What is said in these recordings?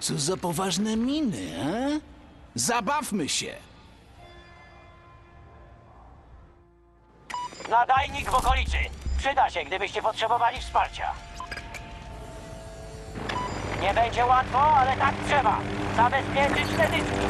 Co za poważne miny, a? Zabawmy się. Nadajnik w okolicy. Przyda się, gdybyście potrzebowali wsparcia. Nie będzie łatwo, ale tak trzeba. Zabezpieczyć te dyski.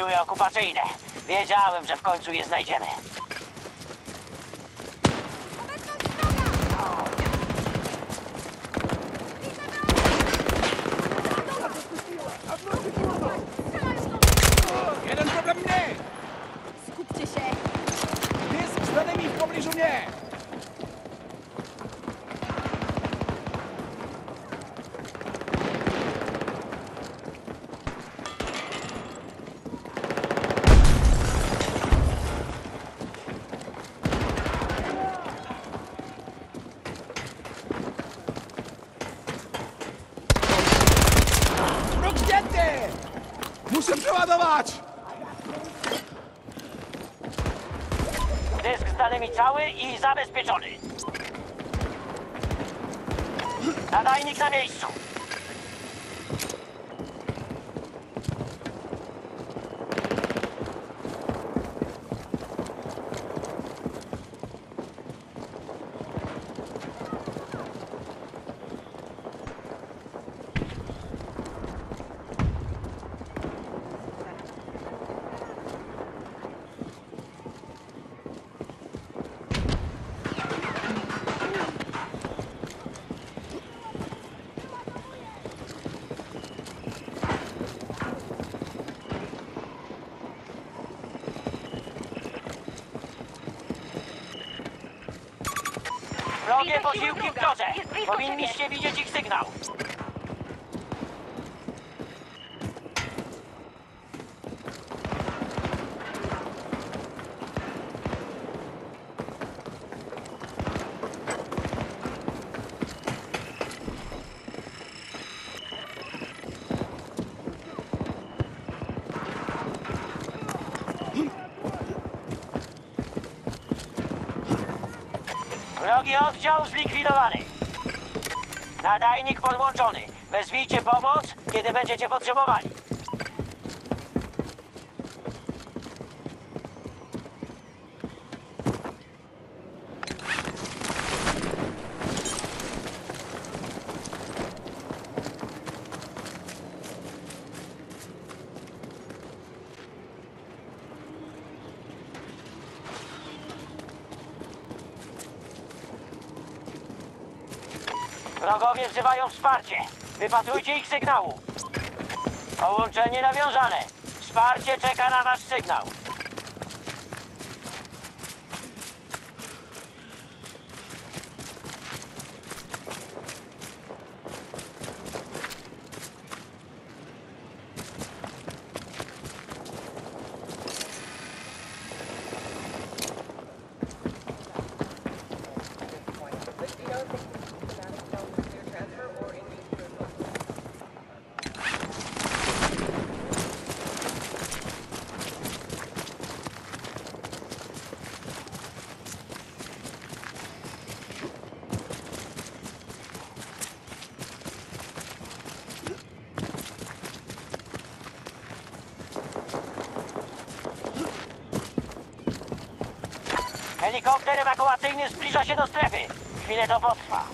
Siły okupacyjne. Wiedziałem, że w końcu je znajdziemy. Jeden problem mniej! Skupcie się. Dysk z danymi w pobliżu mnie! Wróg zdjęty! Muszę przeładować! Dysk z danymi cały i zabezpieczony. Nadajnik na miejscu. Wrogie posiłki w drodze. Powinniście widzieć ich sygnał. Wrogi oddział zlikwidowany. Nadajnik podłączony. Wezwijcie pomoc, kiedy będziecie potrzebowali. Wrogowie wzywają wsparcie. Wypatrujcie ich sygnału. Połączenie nawiązane. Wsparcie czeka na wasz sygnał. Helikopter ewakuacyjny zbliża się do strefy. Chwilę to potrwa.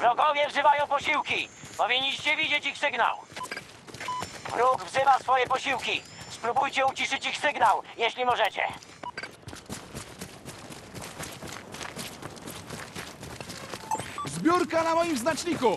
Wrogowie wzywają posiłki. Powinniście widzieć ich sygnał. Wróg wzywa swoje posiłki. Spróbujcie uciszyć ich sygnał, jeśli możecie. Zbiórka na moim znaczniku!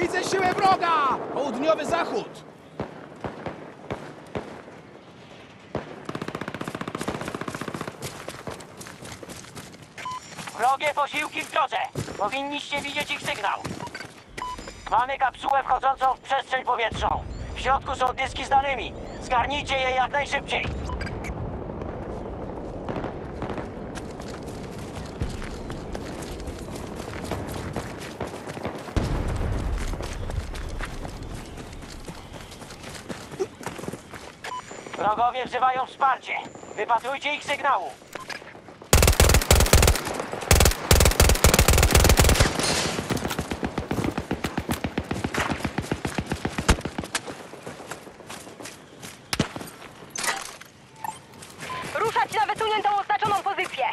Widzę siłę wroga! Południowy zachód! Wrogie posiłki w drodze. Powinniście widzieć ich sygnał. Mamy kapsułę wchodzącą w przestrzeń powietrzną. W środku są dyski z danymi. Zgarnijcie je jak najszybciej. Wrogowie wzywają wsparcie. Wypatrujcie ich sygnału. Ruszać na wysuniętą oznaczoną pozycję!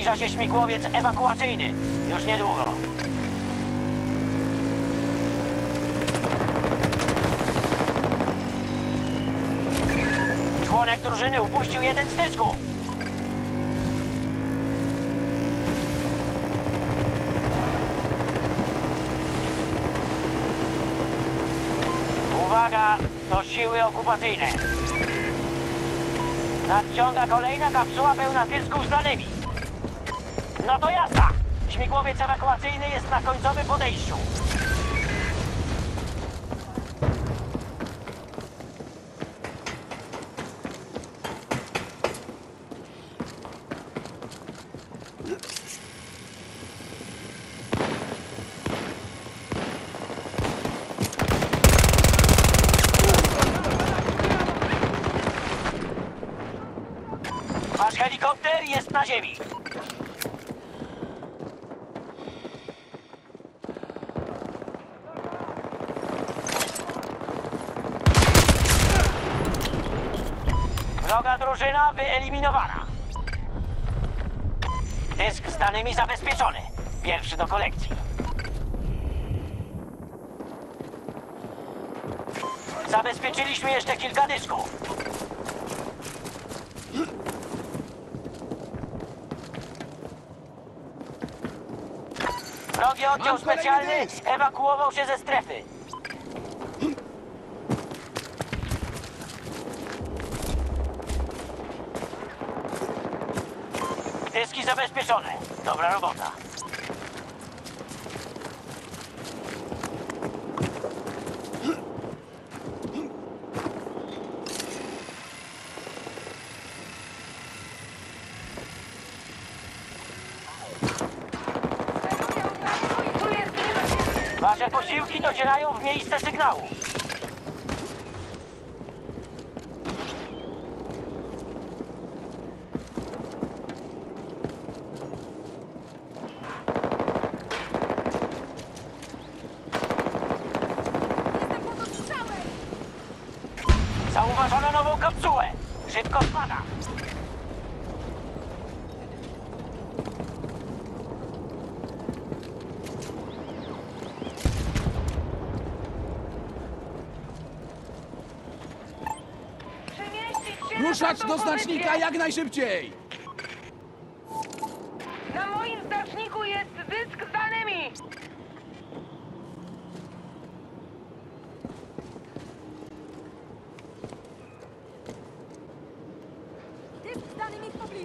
Zbliża się śmigłowiec ewakuacyjny. Już niedługo. Członek drużyny upuścił jeden z dysków. Uwaga, to siły okupacyjne. Nadciąga kolejna kapsuła pełna dysków z danymi. No to jazda! Śmigłowiec ewakuacyjny jest na końcowym podejściu. Wasz helikopter jest na ziemi. Wroga drużyna wyeliminowana. Dysk z danymi zabezpieczony. Pierwszy do kolekcji. Zabezpieczyliśmy jeszcze kilka dysków. Wrogi oddział specjalny ewakuował się ze strefy. Dyski zabezpieczone. Dobra robota. Wasze posiłki docierają w miejsce sygnału. Szybko spada. Ruszać do znacznika jak najszybciej!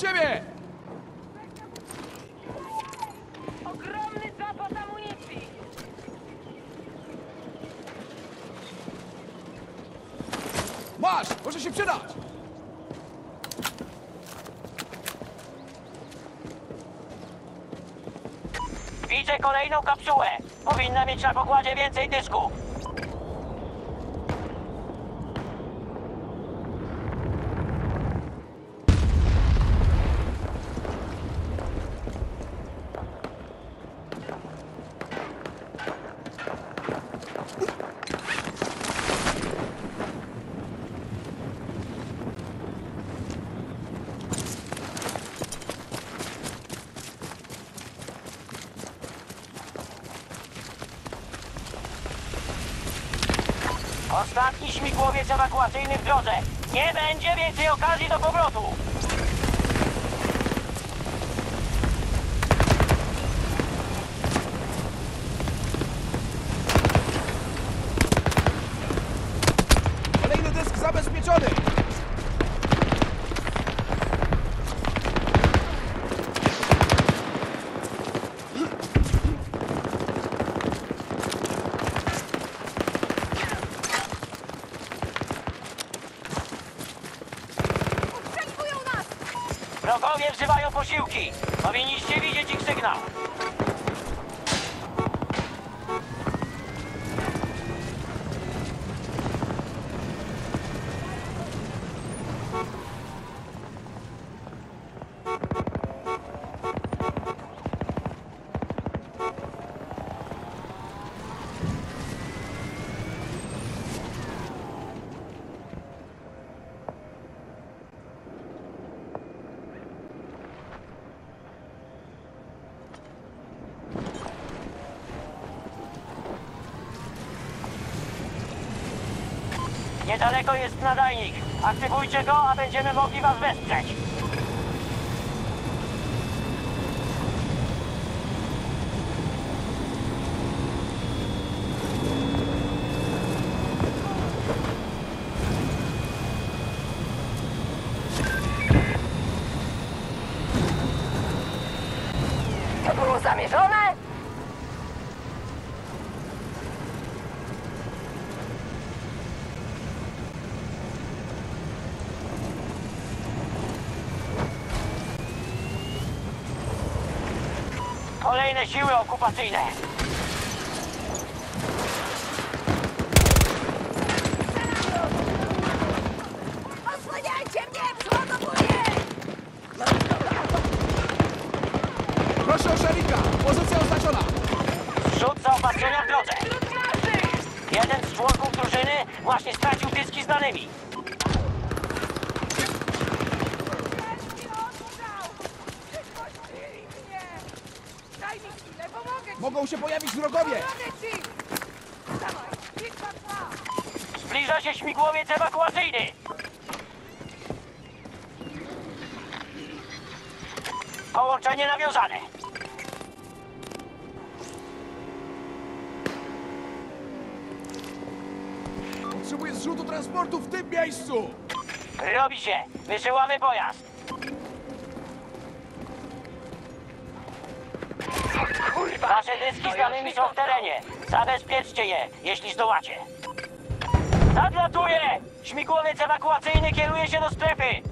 ciebie! Ogromny zapas amunicji! Masz! Może się przydać! Widzę kolejną kapsułę. Powinna mieć na pokładzie więcej dysków. Ostatni śmigłowiec ewakuacyjny w drodze. Nie będzie więcej okazji do powrotu. Kolejny dysk zabezpieczony! Ostrzeliwują nas! Wrogowie wzywają posiłki. Powinniście widzieć ich sygnał. Niedaleko jest nadajnik. Aktywujcie go, a będziemy mogli was wesprzeć. Kolejne siły okupacyjne. Osłaniajcie mnie! Przeładowuję! Proszę o szerika! Pozycja oznaczona! Zrzut zaopatrzenia w drodze. Jeden z członków drużyny właśnie stracił dyski z danymi. Mogą się pojawić wrogowie! Zbliża się śmigłowiec ewakuacyjny. Połączenie nawiązane. Potrzebuję zrzutu transportu w tym miejscu! Robi się. Wysyłamy pojazd. Dyski z są w terenie. Zabezpieczcie je, jeśli zdołacie. Nadlatuje! Śmigłowiec ewakuacyjny kieruje się do strefy.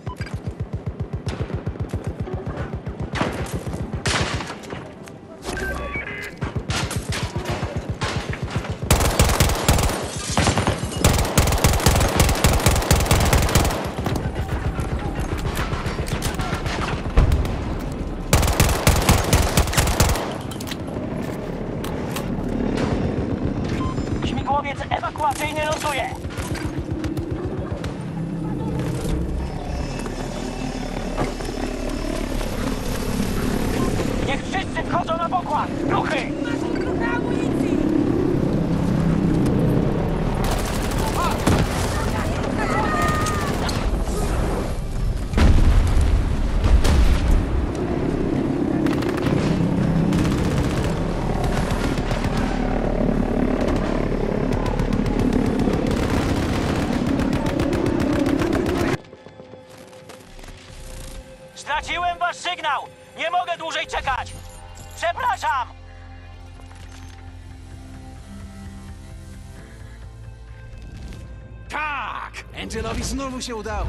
Śmigłowiec ewakuacyjny ląduje. Znowu się udało.